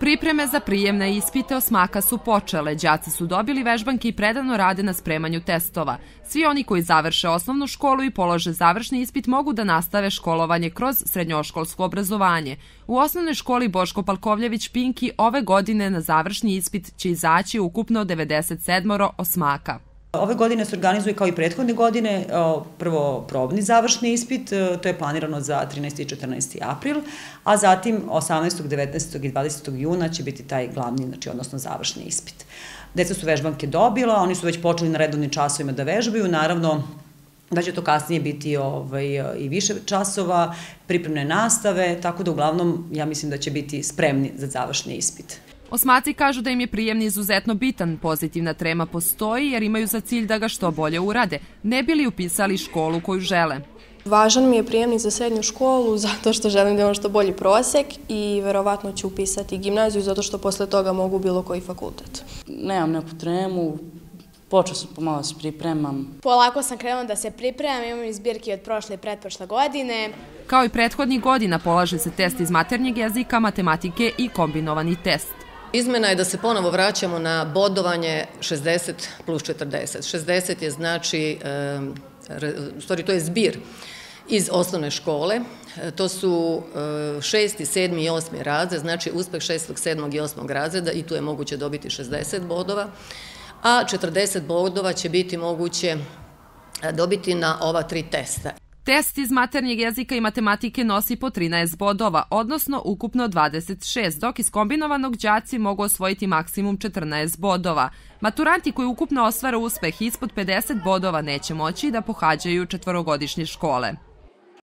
Pripreme za prijemne ispite osmaka su počele, đaci su dobili vežbanke i predano rade na spremanju testova. Svi oni koji završe osnovnu školu i polože završni ispit mogu da nastave školovanje kroz srednjoškolsko obrazovanje. U osnovnoj školi Boško Palkovljević Pinki ove godine na završni ispit će izaći ukupno 97 osmaka. Ove godine se organizuje kao i prethodne godine prvo probni završni ispit, e, to je planirano za 13. i 14. april, a zatim 18. 19. i 20. juna će biti taj glavni, znači odnosno završni ispit. Deca su vežbanke dobila, oni su već počeli na redovnim časovima da vežbaju, naravno da će to kasnije biti ovaj, i više časova, pripremne nastave, tako da uglavnom ja mislim da će biti spremni za završni ispit. Osmaci kažu da im je prijemni izuzetno bitan, pozitivna trema postoji jer imaju za cilj da ga što bolje urade, ne bili upisali školu koju žele. Važan mi je prijemni za srednju školu zato što želim da imam što bolji prosek i verovatno ću upisati gimnaziju zato što posle toga mogu bilo koji fakultet. Nemam neku tremu, počeo sam pomalo da se pripremam. Polako sam krenula da se pripremam, imam izbirke od prošle i pretprošle godine. Kao i prethodnih godina polaže se test iz maternjeg jezika, matematike i kombinovani test. Izmena je da se ponovo vraćamo na bodovanje 60 plus 40. 60 je znači, stvari to je zbir iz osnovne škole. To su šesti, sedmi i osmi razred, znači uspeh šestog, sedmog i osmog razreda i tu je moguće dobiti 60 bodova, a 40 bodova će biti moguće dobiti na ova tri testa. Test iz maternjeg jezika i matematike nosi po 13 bodova, odnosno ukupno 26, dok iz kombinovanog đaci mogu osvojiti maksimum 14 bodova. Maturanti koji ukupno osvara uspeh ispod 50 bodova neće moći da pohađaju četvorogodišnje škole.